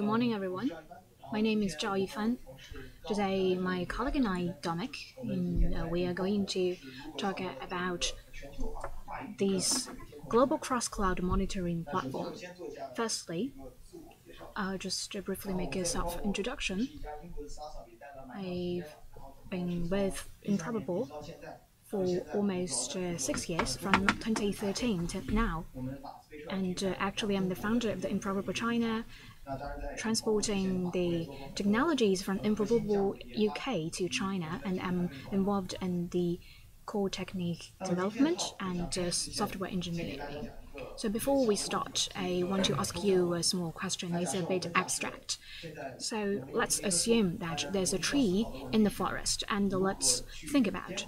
Good morning, everyone. My name is Zhao Yifan. Today, my colleague and I, Dominic, in, uh, we are going to talk about this global cross-cloud monitoring platform. Firstly, I'll just briefly make a self-introduction. I've been with Improbable for almost uh, six years, from 2013 to now. And uh, actually, I'm the founder of the Improbable China, transporting the technologies from Improbable UK to China, and I'm involved in the core technique development and uh, software engineering. So before we start, I want to ask you a small question. It's a bit abstract. So let's assume that there's a tree in the forest, and let's think about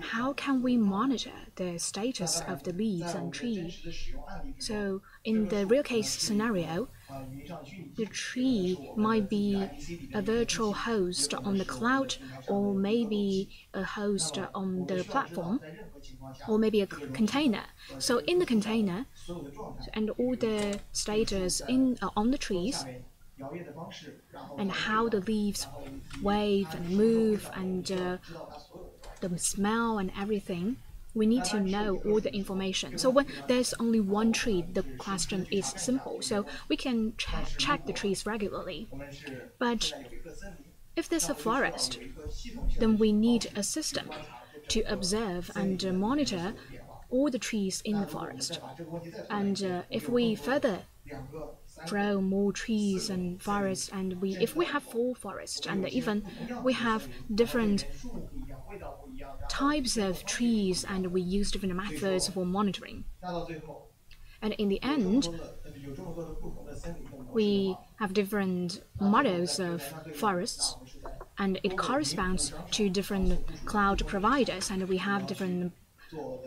how can we monitor the status of the leaves and tree. So in the real case scenario, the tree might be a virtual host on the cloud, or maybe a host on the platform, or maybe a container. So in the container, and all the stages in uh, on the trees, and how the leaves wave and move, and uh, the smell and everything we need to know all the information. So when there's only one tree, the question is simple. So we can ch check the trees regularly. But if there's a forest, then we need a system to observe and monitor all the trees in the forest. And uh, if we further grow more trees and forests, and we if we have full forest, and even we have different types of trees, and we use different methods for monitoring. And in the end, we have different models of forests, and it corresponds to different cloud providers, and we have different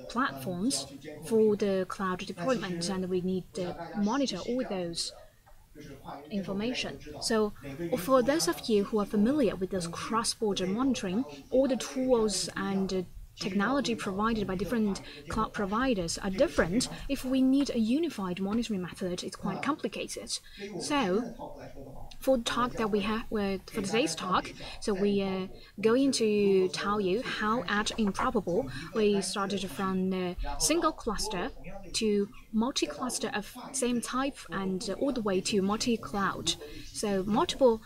platforms for the cloud deployment, and we need to monitor all those information. So, for those of you who are familiar with this cross-border monitoring, all the tools and uh, technology provided by different cloud providers are different. If we need a unified monitoring method, it's quite complicated. So, for the talk that we have for today's talk, so we uh, are going to tell you how at Improbable we started from a single cluster to multi-cluster of same type and all the way to multi-cloud. So multiple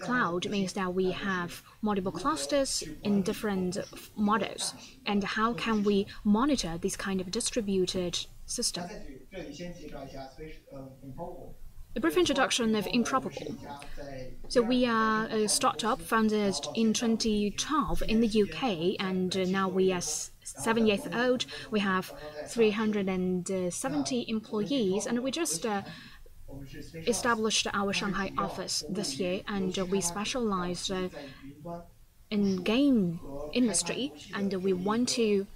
cloud means that we have multiple clusters in different models and how can we monitor this kind of distributed system a brief introduction of Improbable. So we are a startup founded in 2012 in the UK, and now we are seven years old. We have 370 employees, and we just uh, established our Shanghai office this year, and we specialize uh, in game industry, and we want to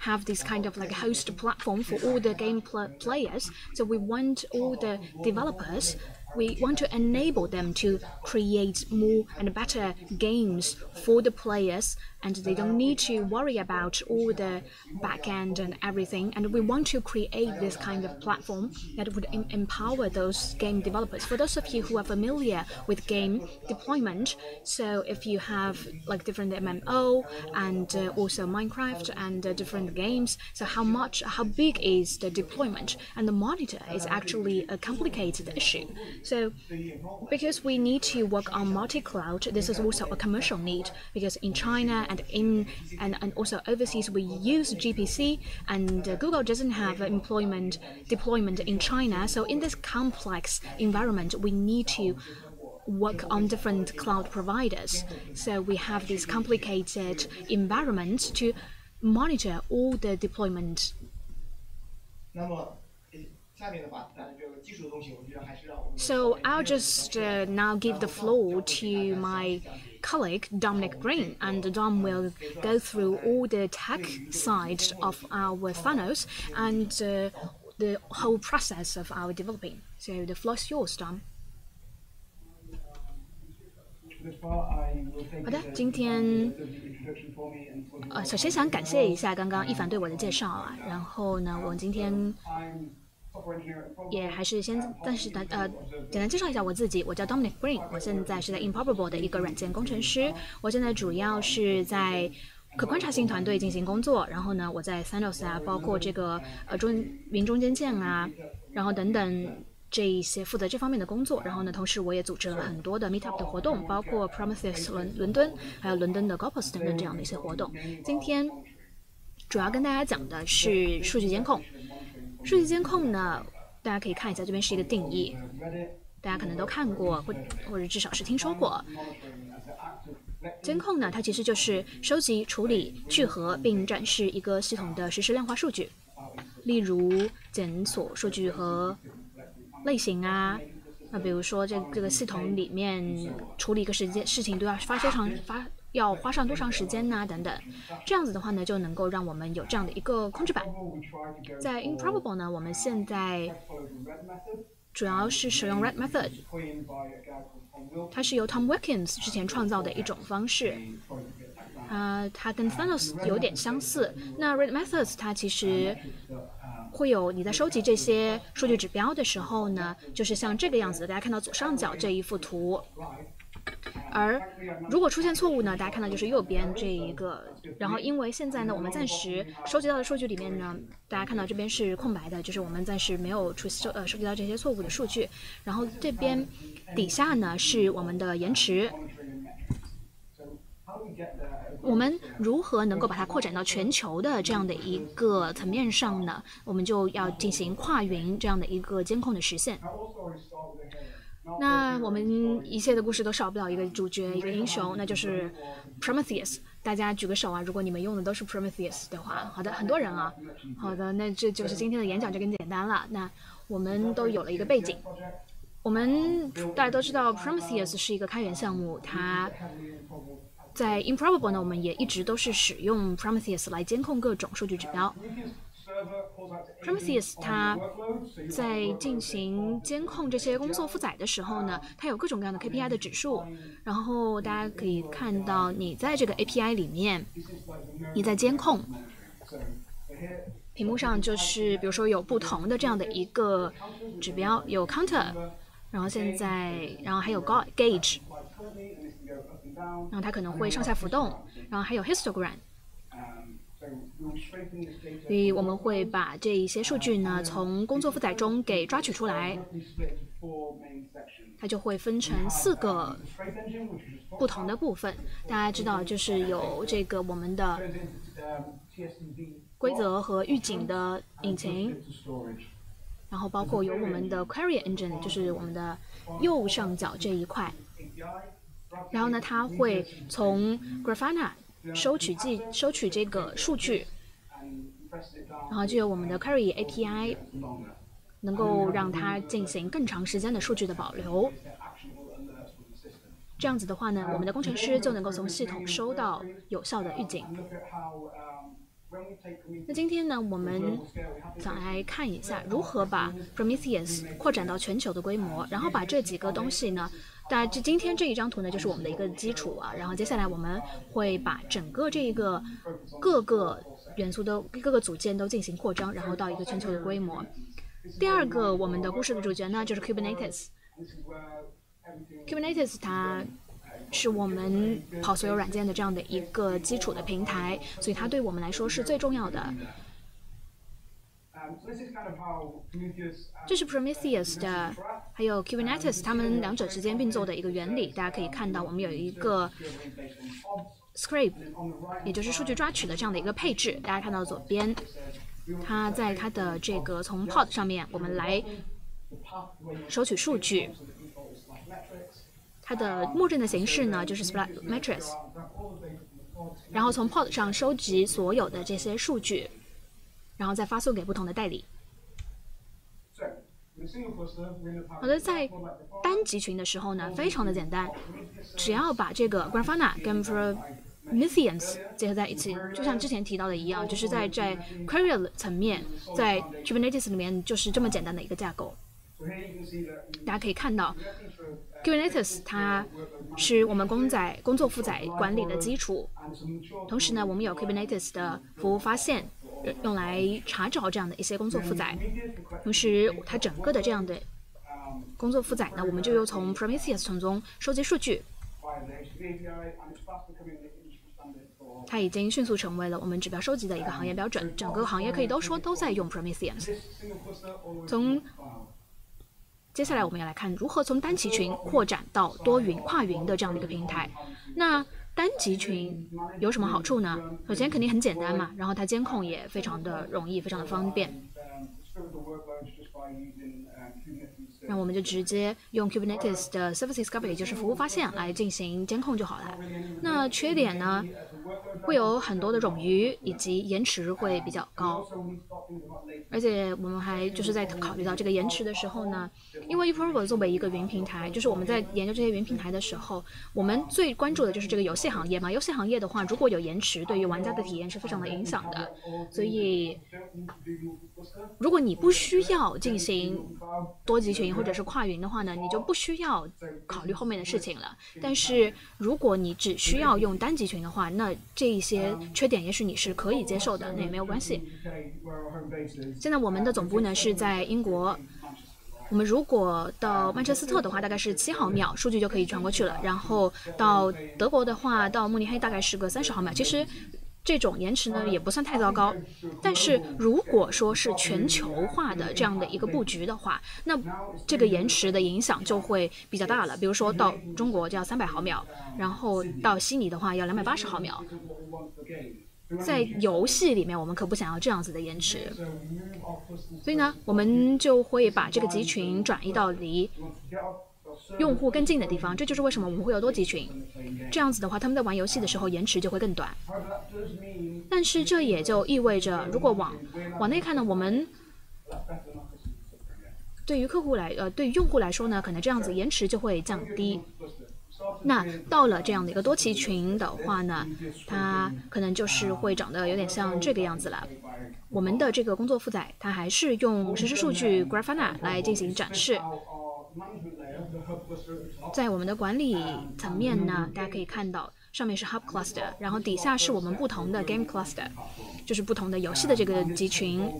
have this kind of like host platform for all the game pl players. So we want all the developers we want to enable them to create more and better games for the players and they don't need to worry about all the backend and everything. And we want to create this kind of platform that would em empower those game developers. For those of you who are familiar with game deployment, so if you have like different MMO and uh, also Minecraft and uh, different games, so how much, how big is the deployment? And the monitor is actually a complicated issue. So because we need to work on multi-cloud, this is also a commercial need because in China and in and, and also overseas we use GPC and uh, Google doesn't have employment deployment in China. So in this complex environment, we need to work on different cloud providers. So we have this complicated environment to monitor all the deployment. So I'll just uh, now give the floor to my colleague Dominic Green, and Dom will go through all the tech side of our funnels and uh, the whole process of our developing. So the floor is yours, Dom. 好的，今天呃，首先想感谢一下刚刚一凡对我的介绍啊，然后呢，我们今天 也还是先暂时的呃，简单介绍一下我自己，我叫 Dominic Green，我现在是在 Improbable 的一个软件工程师，我现在主要是在可观察性团队进行工作，然后呢，我在 s a n o s 啊，包括这个呃中云中间件啊，然后等等这一些负责这方面的工作，然后呢，同时我也组织了很多的 Meetup 的活动，包括 Prometheus 伦伦敦，还有伦敦的 Gopus 等等这样的一些活动。今天主要跟大家讲的是数据监控。数据监控呢，大家可以看一下，这边是一个定义，大家可能都看过，或或者至少是听说过。监控呢，它其实就是收集、处理、聚合并展示一个系统的实时量化数据，例如检索数据和类型啊。那比如说这这个系统里面处理一个时间事情都要发多长发。要花上多长时间呢？等等，这样子的话呢，就能够让我们有这样的一个控制板。在 Improbable 呢，我们现在主要是使用 Red Method，它是由 Tom Wilkins 之前创造的一种方式。啊，它跟 Thanos 有点相似。那 Red Methods 它其实会有你在收集这些数据指标的时候呢，就是像这个样子。大家看到左上角这一幅图。而如果出现错误呢？大家看到就是右边这一个，然后因为现在呢，我们暂时收集到的数据里面呢，大家看到这边是空白的，就是我们暂时没有出收呃收集到这些错误的数据。然后这边底下呢是我们的延迟，我们如何能够把它扩展到全球的这样的一个层面上呢？我们就要进行跨云这样的一个监控的实现。那我们一切的故事都少不了一个主角，一个英雄，那就是 Prometheus。大家举个手啊！如果你们用的都是 Prometheus 的话，好的，很多人啊。好的，那这就是今天的演讲就更简单了。那我们都有了一个背景，我们大家都知道 Prometheus 是一个开源项目，它在 Improbable 呢，我们也一直都是使用 Prometheus 来监控各种数据指标。Prometheus 它在进行监控这些工作负载的时候呢，它有各种各样的 KPI 的指数。然后大家可以看到，你在这个 API 里面，你在监控，屏幕上就是比如说有不同的这样的一个指标，有 counter，然后现在，然后还有 gauge，然后它可能会上下浮动，然后还有 histogram。所以我们会把这一些数据呢，从工作负载中给抓取出来，它就会分成四个不同的部分。大家知道，就是有这个我们的规则和预警的引擎，然后包括有我们的 query engine，就是我们的右上角这一块。然后呢，它会从 Grafana。收取记收取这个数据，然后就有我们的 Query API，能够让它进行更长时间的数据的保留。这样子的话呢，我们的工程师就能够从系统收到有效的预警。那今天呢，我们想来看一下如何把 Prometheus 扩展到全球的规模，然后把这几个东西呢。大家，这今天这一张图呢，就是我们的一个基础啊。然后接下来我们会把整个这一个各个元素都各个组件都进行扩张，然后到一个全球的规模。第二个，我们的故事的主角呢，就是 Kubernetes。Kubernetes 它是我们跑所有软件的这样的一个基础的平台，所以它对我们来说是最重要的。这是 Prometheus 的，还有 Kubernetes，它们两者之间并作的一个原理。大家可以看到，我们有一个 scrape，也就是数据抓取的这样的一个配置。大家看到左边，它在它的这个从 pod 上面，我们来收取数据。它的默认的形式呢，就是 split matrix，然后从 pod 上收集所有的这些数据。然后再发送给不同的代理。好的，在单集群的时候呢，非常的简单，只要把这个 Grafana 跟 Prometheus 结合在一起，就像之前提到的一样，就是在在 Query 层面，在 Kubernetes 里面就是这么简单的一个架构。大家可以看到，Kubernetes 它是我们公载工作负载管理的基础，同时呢，我们有 Kubernetes 的服务发现。用来查找这样的一些工作负载。同时，它整个的这样的工作负载呢，我们就又从 Prometheus 从中收集数据。它已经迅速成为了我们指标收集的一个行业标准，整个行业可以都说都在用 Prometheus。从接下来我们要来看如何从单集群扩展到多云、跨云的这样的一个平台。那单集群有什么好处呢？首先肯定很简单嘛，然后它监控也非常的容易，非常的方便。那我们就直接用 Kubernetes 的 Service Discovery，就是服务发现来进行监控就好了。那缺点呢，会有很多的冗余，以及延迟会比较高。而且我们还就是在考虑到这个延迟的时候呢，因为 Uprover 作为一个云平台，就是我们在研究这些云平台的时候，我们最关注的就是这个游戏行业嘛。游戏行业的话，如果有延迟，对于玩家的体验是非常的影响的。所以，如果你不需要进行多集群或者是跨云的话呢，你就不需要考虑后面的事情了。但是如果你只需要用单集群的话，那这一些缺点也许你是可以接受的，那也没有关系。现在我们的总部呢是在英国，我们如果到曼彻斯特的话，大概是七毫秒，数据就可以传过去了。然后到德国的话，到慕尼黑大概是个三十毫秒。其实这种延迟呢也不算太糟糕。但是如果说是全球化的这样的一个布局的话，那这个延迟的影响就会比较大了。比如说到中国就要三百毫秒，然后到悉尼的话要两百八十毫秒。在游戏里面，我们可不想要这样子的延迟，所以呢，我们就会把这个集群转移到离用户更近的地方。这就是为什么我们会有多集群。这样子的话，他们在玩游戏的时候延迟就会更短。但是这也就意味着，如果往往内看呢，我们对于客户来呃，对于用户来说呢，可能这样子延迟就会降低。那到了这样的一个多集群的话呢，它可能就是会长得有点像这个样子了。我们的这个工作负载，它还是用实时数据 Grafana 来进行展示。在我们的管理层面呢，大家可以看到上面是 Hub Cluster，然后底下是我们不同的 Game Cluster，就是不同的游戏的这个集群。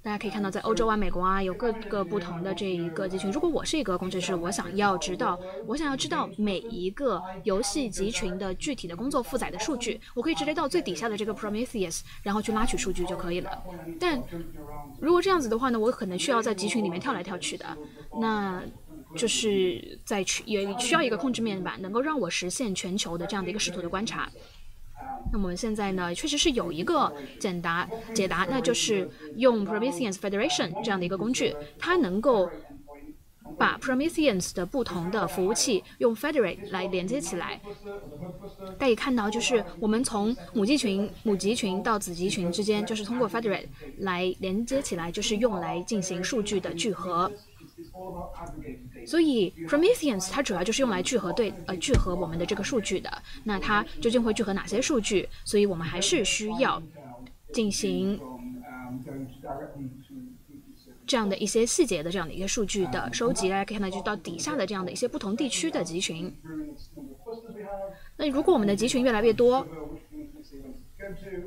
大家可以看到，在欧洲啊、美国啊，有各个不同的这一个集群。如果我是一个工程师，我想要知道，我想要知道每一个游戏集群的具体的工作负载的数据，我可以直接到最底下的这个 Prometheus，然后去拉取数据就可以了。但如果这样子的话呢，我可能需要在集群里面跳来跳去的，那就是在也需要一个控制面板，能够让我实现全球的这样的一个视图的观察。那我们现在呢，确实是有一个简答解答，那就是用 Prometheus Federation 这样的一个工具，它能够把 Prometheus 的不同的服务器用 Federate 来连接起来。大家可以看到，就是我们从母集群、母集群到子集群之间，就是通过 Federate 来连接起来，就是用来进行数据的聚合。所以，Prometheus 它主要就是用来聚合对呃聚合我们的这个数据的。那它究竟会聚合哪些数据？所以我们还是需要进行这样的一些细节的这样的一些数据的收集。大家可以看到，就到底下的这样的一些不同地区的集群。那如果我们的集群越来越多，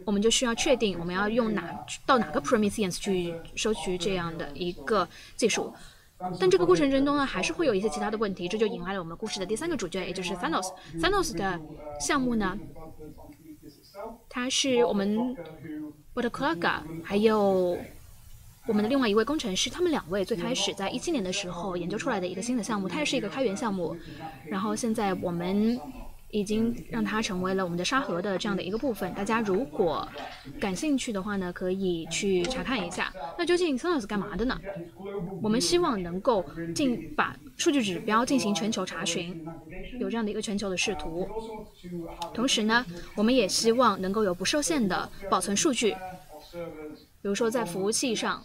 我们就需要确定我们要用哪到哪个 Prometheus 去收取这样的一个技术。但这个过程之中呢，还是会有一些其他的问题，这就引来了我们故事的第三个主角，也就是 Thanos。Thanos 的项目呢，他是我们 b o t c l a g a 还有我们的另外一位工程师，他们两位最开始在一七年的时候研究出来的一个新的项目，它也是一个开源项目，然后现在我们。已经让它成为了我们的沙盒的这样的一个部分。大家如果感兴趣的话呢，可以去查看一下。那究竟 Sonos 干嘛的呢？我们希望能够进把数据指标进行全球查询，有这样的一个全球的视图。同时呢，我们也希望能够有不受限的保存数据，比如说在服务器上。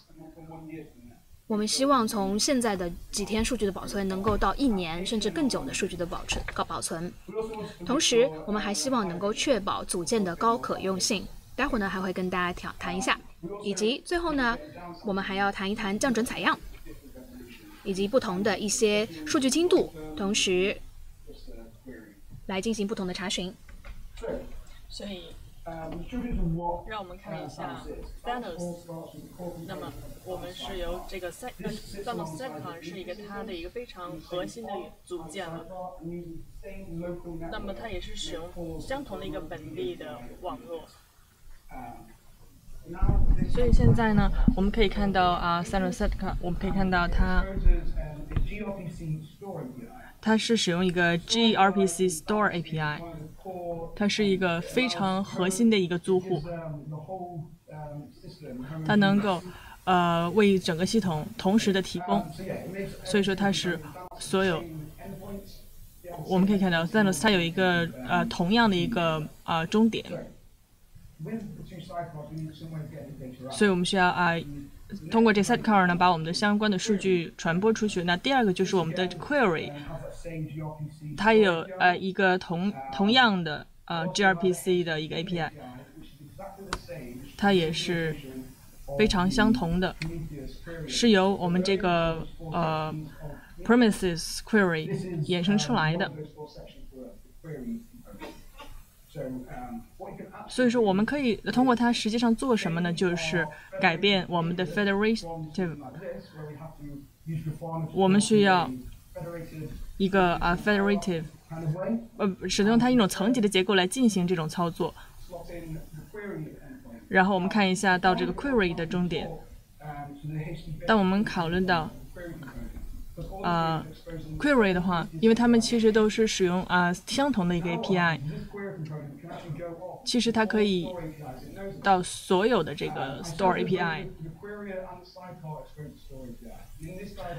我们希望从现在的几天数据的保存，能够到一年甚至更久的数据的保存、高保存。同时，我们还希望能够确保组件的高可用性。待会儿呢，还会跟大家谈谈一下。以及最后呢，我们还要谈一谈降准采样，以及不同的一些数据精度，同时来进行不同的查询。所以让我们看一下 Thanos。那么我们是由这个 Set Thanos Setcon 是一个它的一个非常核心的组件了。那么它也是使用相同的一个本地的网络。所以现在呢，我们可以看到啊，Thanos Setcon，我们可以看到它。它是使用一个 gRPC Store API，它是一个非常核心的一个租户，它能够呃为整个系统同时的提供，所以说它是所有我们可以看到 z e n o s 它有一个呃同样的一个呃终点，所以我们需要啊通过这 Sidecar 呢把我们的相关的数据传播出去。那第二个就是我们的 Query。它有呃一个同同样的呃 gRPC 的一个 API，它也是非常相同的，是由我们这个呃 Promises Query 衍生出来的。所以说，我们可以通过它实际上做什么呢？就是改变我们的 Federative，我们需要。一个啊，federative，呃，使用它一种层级的结构来进行这种操作。然后我们看一下到这个 query 的终点。当我们考虑到啊 query 的话，因为它们其实都是使用啊相同的一个 API，其实它可以到所有的这个 store API。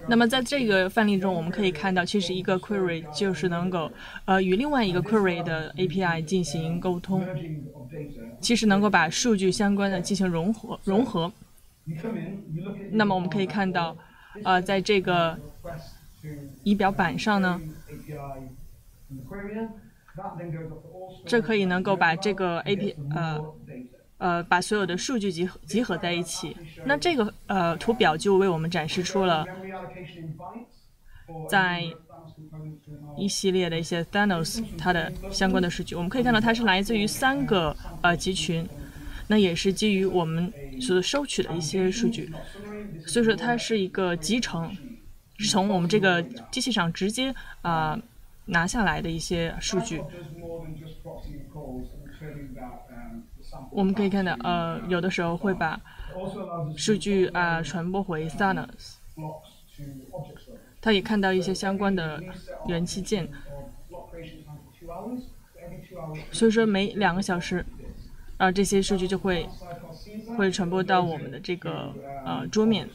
那么在这个范例中，我们可以看到，其实一个 query 就是能够呃与另外一个 query 的 API 进行沟通，其实能够把数据相关的进行融合融合。那么我们可以看到，呃，在这个仪表板上呢，这可以能够把这个 A P 呃。呃，把所有的数据集合集合在一起，那这个呃图表就为我们展示出了，在一系列的一些 Thanos 它的相关的数据，我们可以看到它是来自于三个呃集群，那也是基于我们所收取的一些数据，所以说它是一个集成，是从我们这个机器上直接啊拿下来的一些数据。我们可以看到，呃，有的时候会把数据啊传播回 Thanos，它也看到一些相关的元器件，所以说每两个小时，啊这些数据就会会传播到我们的这个呃桌面。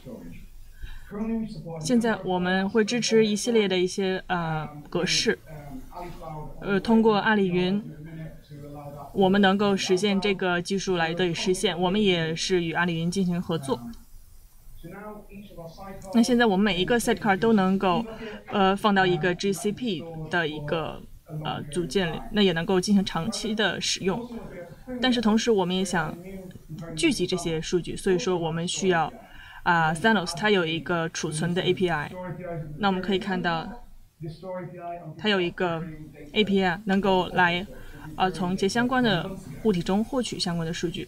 现在我们会支持一系列的一些呃格式，呃通过阿里云。我们能够实现这个技术来得以实现，我们也是与阿里云进行合作。那现在我们每一个 sidecar 都能够呃放到一个 GCP 的一个呃组件里，那也能够进行长期的使用。但是同时我们也想聚集这些数据，所以说我们需要啊 Thanos 它有一个储存的 API。那我们可以看到它有一个 API 能够来。呃，从一些相关的物体中获取相关的数据。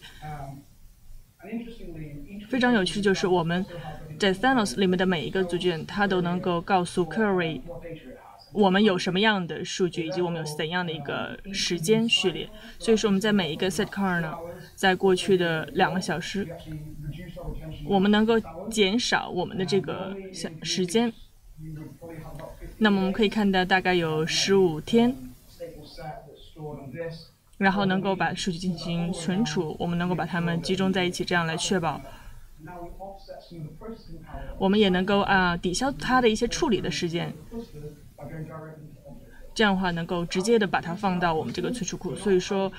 非常有趣就是我们在 Thanos 里面的每一个组件，它都能够告诉 Query 我们有什么样的数据，以及我们有怎样的一个时间序列。所以说我们在每一个 Sidecar 呢，在过去的两个小时，我们能够减少我们的这个小时间。那么我们可以看到，大概有十五天。然后能够把数据进行存储，我们能够把它们集中在一起，这样来确保我们也能够啊抵消它的一些处理的时间。这样的话，能够直接的把它放到我们这个存储库，所以说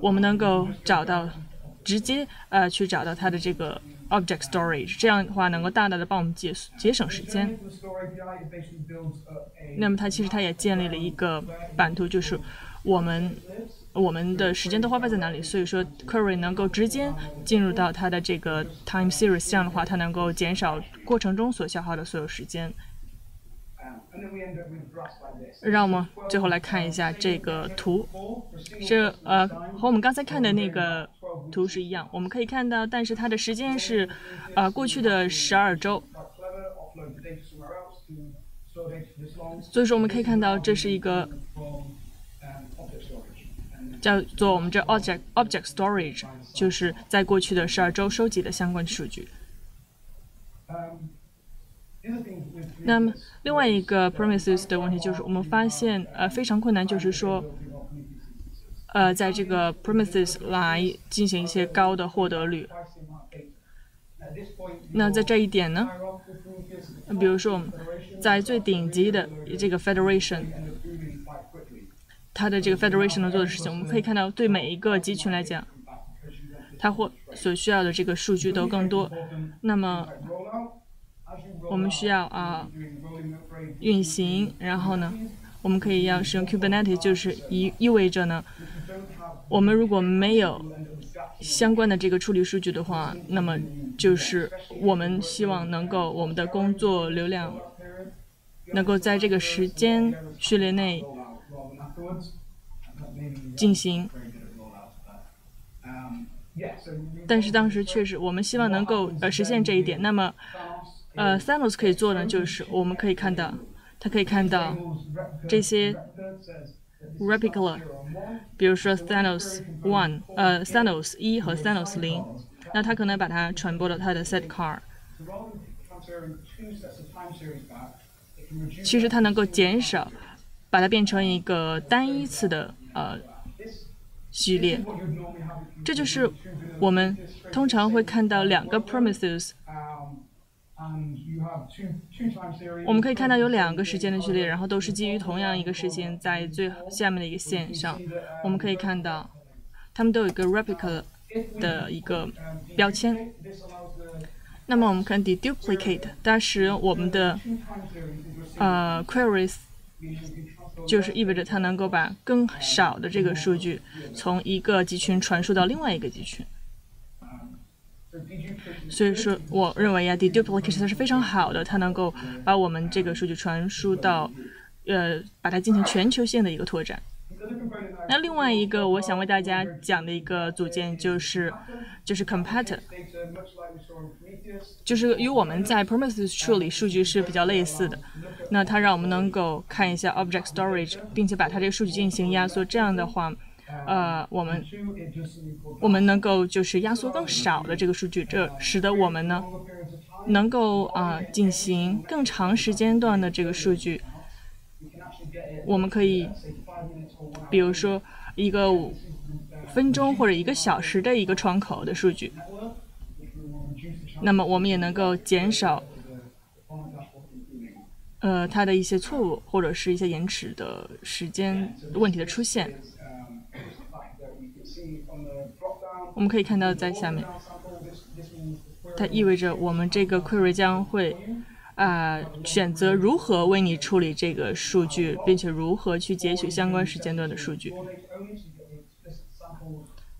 我们能够找到直接呃去找到它的这个 object storage，这样的话能够大大的帮我们节节省时间。那么它其实它也建立了一个版图，就是我们。我们的时间都花费在哪里？所以说，query 能够直接进入到它的这个 time series，这样的话，它能够减少过程中所消耗的所有时间。让我们最后来看一下这个图，这呃和我们刚才看的那个图是一样。我们可以看到，但是它的时间是呃过去的十二周，所以说我们可以看到这是一个叫做我们这 object object storage，就是在过去的十二周收集的相关数据。那么另外一个 Promises 的问题就是，我们发现呃非常困难，就是说，呃在这个 Promises 来进行一些高的获得率。那在这一点呢，比如说我们在最顶级的这个 Federation，它的这个 Federation 能做的事情，我们可以看到，对每一个集群来讲，它或所需要的这个数据都更多。那么我们需要啊运行，然后呢，我们可以要使用 Kubernetes，就是意意味着呢，我们如果没有相关的这个处理数据的话，那么就是我们希望能够我们的工作流量能够在这个时间序列内进行，但是当时确实我们希望能够呃实现这一点，那么。呃，Thanos 可以做呢，就是我们可以看到，它可以看到这些 replica，比如说 Thanos One，呃，Thanos 一和 Thanos 零，那它可能把它传播到它的 set car。其实它能够减少，把它变成一个单一次的呃序列。这就是我们通常会看到两个 promises。我们可以看到有两个时间的序列，然后都是基于同样一个时间，在最下面的一个线上。我们可以看到，它们都有一个 replica 的一个标签。那么我们看 deduplicate，它使我们的呃 queries，就是意味着它能够把更少的这个数据从一个集群传输到另外一个集群。所以说，我认为呀，deduplicate 它是非常好的，它能够把我们这个数据传输到，呃，把它进行全球性的一个拓展。那另外一个我想为大家讲的一个组件就是，就是 compactor，就是与我们在 Prometheus 处理数据是比较类似的。那它让我们能够看一下 object storage，并且把它这个数据进行压缩，这样的话。呃，我们我们能够就是压缩更少的这个数据，这使得我们呢能够啊进行更长时间段的这个数据。我们可以，比如说一个五分钟或者一个小时的一个窗口的数据，那么我们也能够减少呃它的一些错误或者是一些延迟的时间问题的出现。我们可以看到，在下面，它意味着我们这个 query 将会啊选择如何为你处理这个数据，并且如何去截取相关时间段的数据。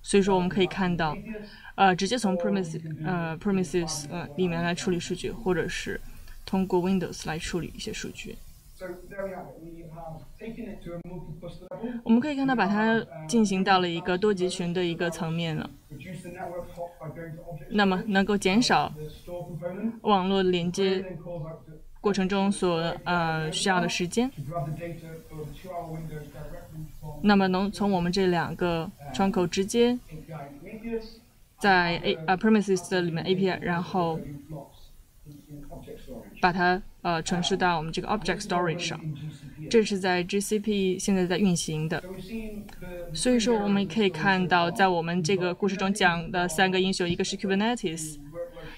所以说，我们可以看到，呃，直接从 premises 呃 premises 呃里面来处理数据，或者是通过 Windows 来处理一些数据。我们可以看到，把它进行到了一个多集群的一个层面了。那么，能够减少网络连接过程中所呃需要的时间。那么，能从我们这两个窗口直接在 A 啊 Premises 里面 API，然后把它呃传输到我们这个 Object Storage 上。这是在 GCP 现在在运行的，所以说我们可以看到，在我们这个故事中讲的三个英雄，一个是 Kubernetes，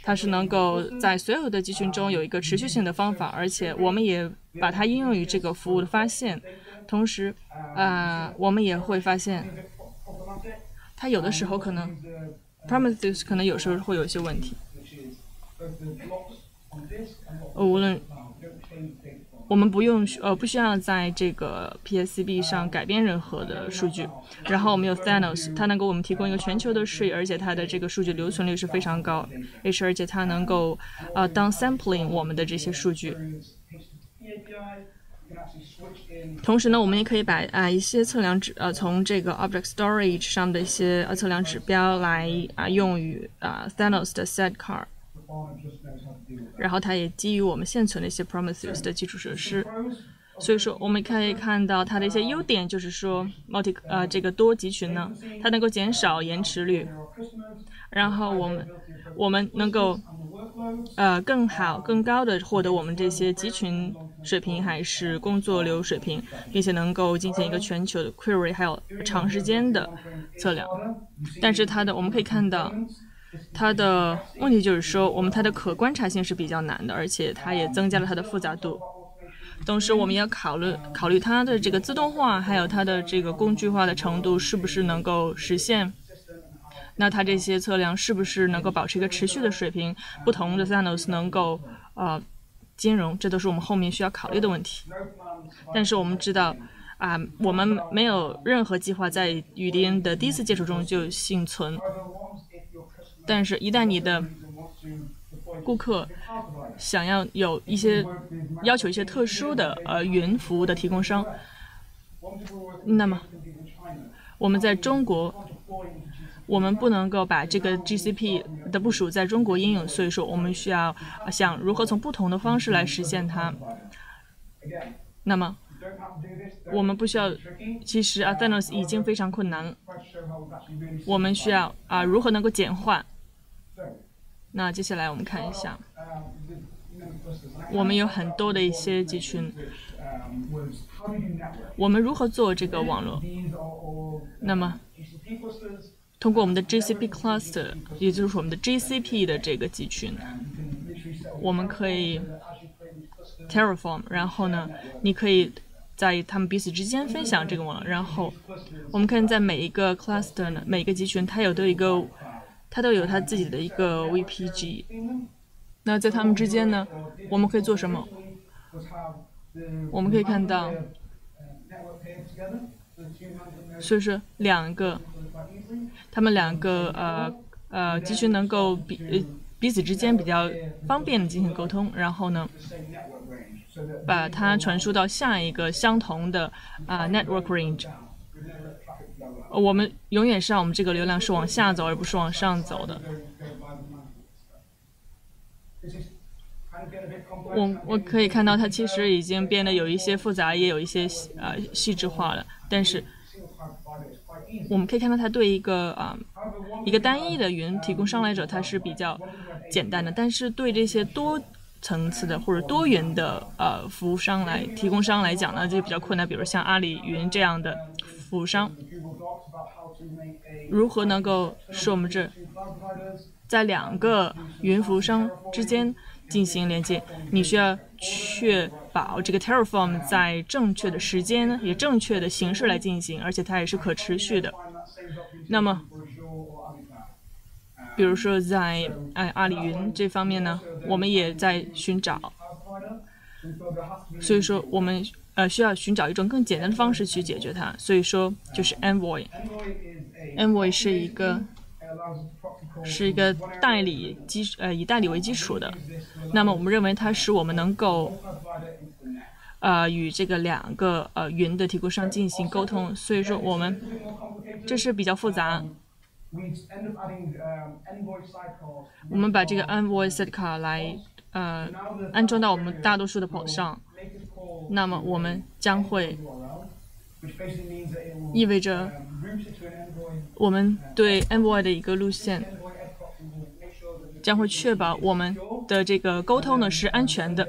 它是能够在所有的集群中有一个持续性的方法，而且我们也把它应用于这个服务的发现，同时，啊，我们也会发现，它有的时候可能 Prometheus 可能有时候会有一些问题，无论。我们不用呃不需要在这个 PSCB 上改变任何的数据，然后我们有 Thanos，它能给我们提供一个全球的视野，而且它的这个数据留存率是非常高，H 而且它能够呃当 sampling 我们的这些数据。同时呢，我们也可以把啊一些测量指呃从这个 Object Storage 上的一些呃测量指标来啊用于啊 Thanos 的 Sidecar，然后它也基于我们现存的一些 Prometheus 的基础设施。所以说，我们可以看到它的一些优点，就是说，multi 呃这个多集群呢，它能够减少延迟率，然后我们我们能够呃更好、更高的获得我们这些集群水平还是工作流水平，并且能够进行一个全球的 query，还有长时间的测量。但是它的我们可以看到，它的问题就是说，我们它的可观察性是比较难的，而且它也增加了它的复杂度。同时，我们也要考虑考虑它的这个自动化，还有它的这个工具化的程度是不是能够实现。那它这些测量是不是能够保持一个持续的水平？不同的 Thanos 能够呃兼容，这都是我们后面需要考虑的问题。但是我们知道啊，我们没有任何计划在与敌人的第一次接触中就幸存。但是，一旦你的顾客想要有一些要求一些特殊的呃云服务的提供商，那么我们在中国，我们不能够把这个 GCP 的部署在中国应用，所以说我们需要想如何从不同的方式来实现它。那么我们不需要，其实 Athenos 已经非常困难了，我们需要啊如何能够简化。那接下来我们看一下，我们有很多的一些集群，我们如何做这个网络？那么，通过我们的 GCP cluster，也就是我们的 GCP 的这个集群，我们可以 Terraform，然后呢，你可以在他们彼此之间分享这个网络，然后我们可以在每一个 cluster 呢，每个集群它有的一个。它都有它自己的一个 VPG，那在它们之间呢，我们可以做什么？我们可以看到，所以说两个，他们两个呃呃集群能够彼彼此之间比较方便的进行沟通，然后呢，把它传输到下一个相同的啊 network range。我们永远是让我们这个流量是往下走，而不是往上走的。我我可以看到它其实已经变得有一些复杂，也有一些呃细致化了。但是我们可以看到，它对一个啊一个单一的云提供商来者，它是比较简单的。但是对这些多层次的或者多元的呃服务商来提供商来讲呢，就比较困难。比如像阿里云这样的服务商。如何能够使我们这在两个云服务商之间进行连接？你需要确保这个 Terraform 在正确的时间、也正确的形式来进行，而且它也是可持续的。那么，比如说在哎阿里云这方面呢，我们也在寻找，所以说我们。呃，需要寻找一种更简单的方式去解决它，所以说就是 Envoy。Envoy 是一个是一个代理基呃以代理为基础的，那么我们认为它使我们能够呃与这个两个呃云的提供商进行沟通，所以说我们这是比较复杂。我们把这个 Envoy Sidecar 来呃安装到我们大多数的跑上。那么我们将会意味着我们对 Envoy 的一个路线将会确保我们的这个沟通呢是安全的，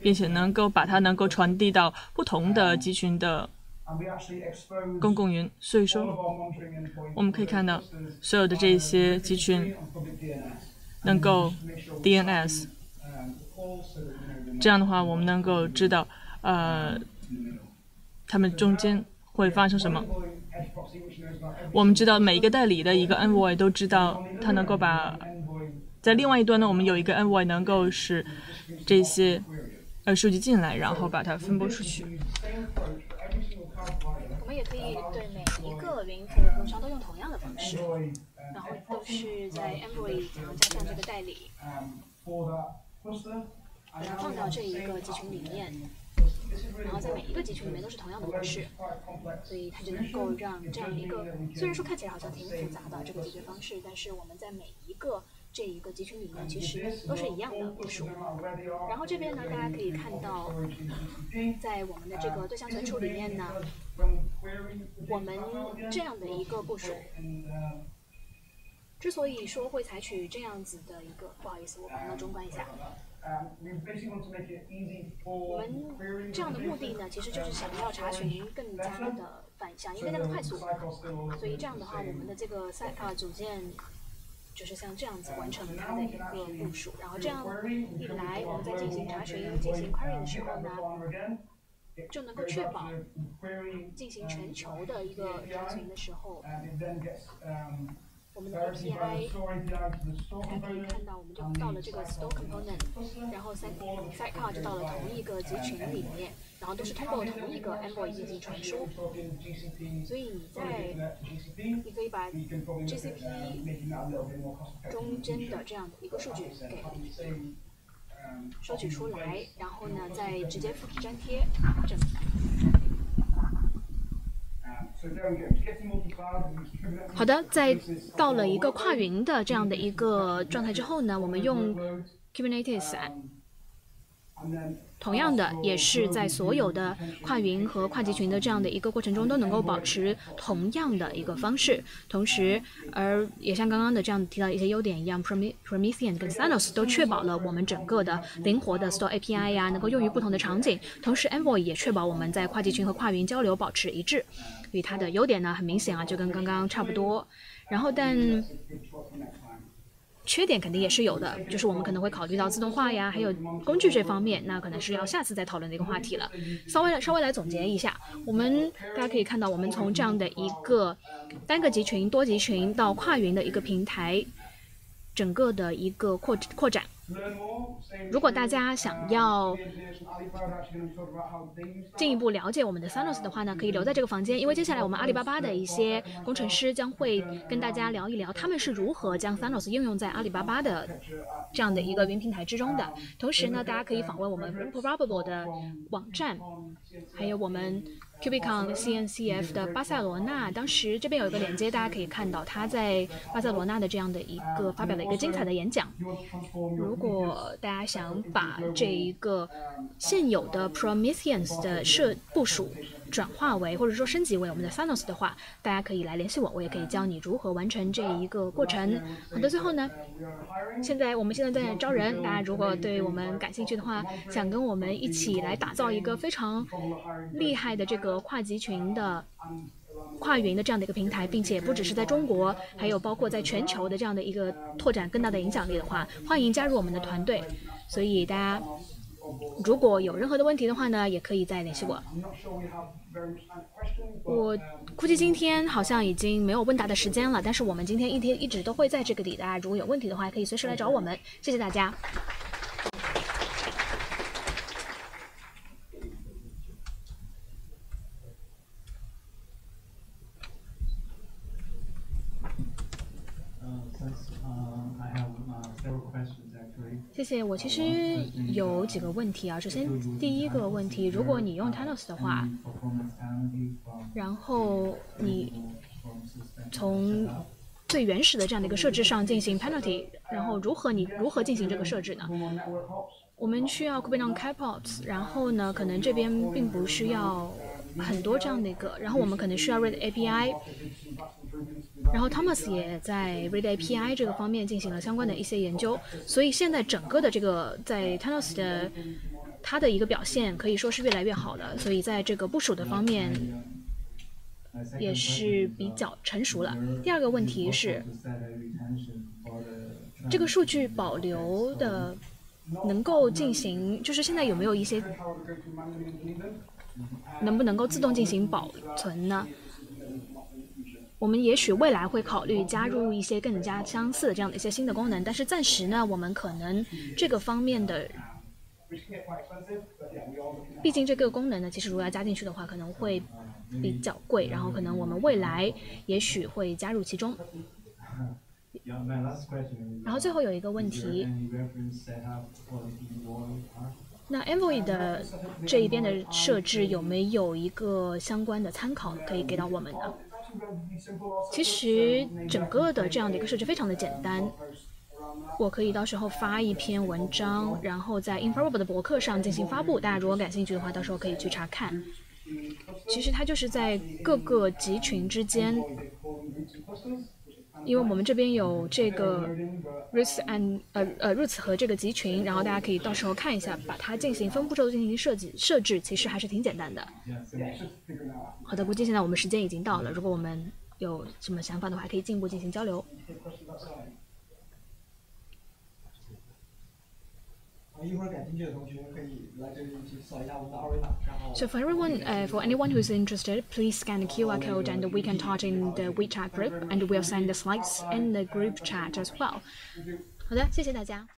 并且能够把它能够传递到不同的集群的公共云。所以说，我们可以看到所有的这些集群能够 DNS。这样的话，我们能够知道。呃，他们中间会发生什么？我们知道每一个代理的一个 envoy 都知道，他能够把在另外一端呢，我们有一个 envoy 能够使这些呃数据进来，然后把它分拨出去。我们也可以对每一个云服务商都用同样的方式，然后都是在 envoy 然后加上这个代理，放到这一个集群里面。然后在每一个集群里面都是同样的模式，所以它就能够让这样一个虽然说看起来好像挺复杂的这个解决方式，但是我们在每一个这一个集群里面其实都是一样的部署。然后这边呢，大家可以看到，在我们的这个对象存储里面呢，我们这样的一个部署。之所以说会采取这样子的一个，不好意思，我把它中观一下。我们这样的目的呢，其实就是想要查询更加的反响应更加的快速，所以这样的话，我们的这个赛啊组件就是像这样子完成它的一个部署，然后这样一来，我们在进行查询、进行 query 的时候呢，就能够确保进行全球的一个查询的时候。我们的 API，可以看到，我们就到了这个 store component，然后 site sidecar 就到了同一个集群里面，然后都是通过同一个 envoy 进行传输。所以你在，你可以把 GCP 中间的这样的一个数据给收取出来，然后呢再直接复制粘贴，这好的，在到了一个跨云的这样的一个状态之后呢，我们用 Kubernetes。同样的，也是在所有的跨云和跨集群的这样的一个过程中，都能够保持同样的一个方式。同时，而也像刚刚的这样提到一些优点一样，Promethean 跟 Thanos 都确保了我们整个的灵活的 Store API 呀，能够用于不同的场景。同时，Envoy 也确保我们在跨集群和跨云交流保持一致。所以它的优点呢，很明显啊，就跟刚刚差不多。然后，但缺点肯定也是有的，就是我们可能会考虑到自动化呀，还有工具这方面，那可能是要下次再讨论的一个话题了。稍微稍微来总结一下，我们大家可以看到，我们从这样的一个单个集群、多集群到跨云的一个平台，整个的一个扩扩展。如果大家想要进一步了解我们的 Thanos 的话呢，可以留在这个房间，因为接下来我们阿里巴巴的一些工程师将会跟大家聊一聊他们是如何将 Thanos 应用在阿里巴巴的这样的一个云平台之中的。同时呢，大家可以访问我们 Probable 的网站，还有我们。QCon CNCF 的巴塞罗那，当时这边有一个连接，大家可以看到他在巴塞罗那的这样的一个发表了一个精彩的演讲。如果大家想把这一个现有的 Promethean 的设部署，转化为或者说升级为我们的 Thanos 的话，大家可以来联系我，我也可以教你如何完成这一个过程。好的，最后呢，现在我们现在在招人，大家如果对我们感兴趣的话，想跟我们一起来打造一个非常厉害的这个跨集群的跨云的这样的一个平台，并且不只是在中国，还有包括在全球的这样的一个拓展更大的影响力的话，欢迎加入我们的团队。所以大家。如果有任何的问题的话呢，也可以再联系我。我估计今天好像已经没有问答的时间了，但是我们今天一天一直都会在这个里，大家如果有问题的话，可以随时来找我们。谢谢大家。谢谢。我其实有几个问题啊。首先，第一个问题，如果你用 Tanos 的话，然后你从最原始的这样的一个设置上进行 penalty，然后如何你如何进行这个设置呢？我们需要 Kubernetes capops，然后呢，可能这边并不需要很多这样的一个，然后我们可能需要 read API。然后 Thomas 也在 Read API 这个方面进行了相关的一些研究，所以现在整个的这个在 Thomas 的它的一个表现可以说是越来越好的，所以在这个部署的方面也是比较成熟了。第二个问题是，这个数据保留的能够进行，就是现在有没有一些能不能够自动进行保存呢？我们也许未来会考虑加入一些更加相似的这样的一些新的功能，但是暂时呢，我们可能这个方面的，毕竟这个功能呢，其实如果要加进去的话，可能会比较贵，然后可能我们未来也许会加入其中。然后最后有一个问题。那 Envoy 的这一边的设置有没有一个相关的参考可以给到我们呢？其实整个的这样的一个设置非常的简单，我可以到时候发一篇文章，然后在 InfraRobo 的博客上进行发布。大家如果感兴趣的话，到时候可以去查看。其实它就是在各个集群之间，因为我们这边有这个 roots and 呃呃 roots 和这个集群，然后大家可以到时候看一下，把它进行分步骤进行设计设置，其实还是挺简单的。好的，估计现在我们时间已经到了，如果我们有什么想法的话，可以进一步进行交流。So for everyone, uh, for anyone who's interested, please scan the QR code and we can talk in the WeChat group, and we'll send the slides in the group chat as well. 好的，谢谢大家。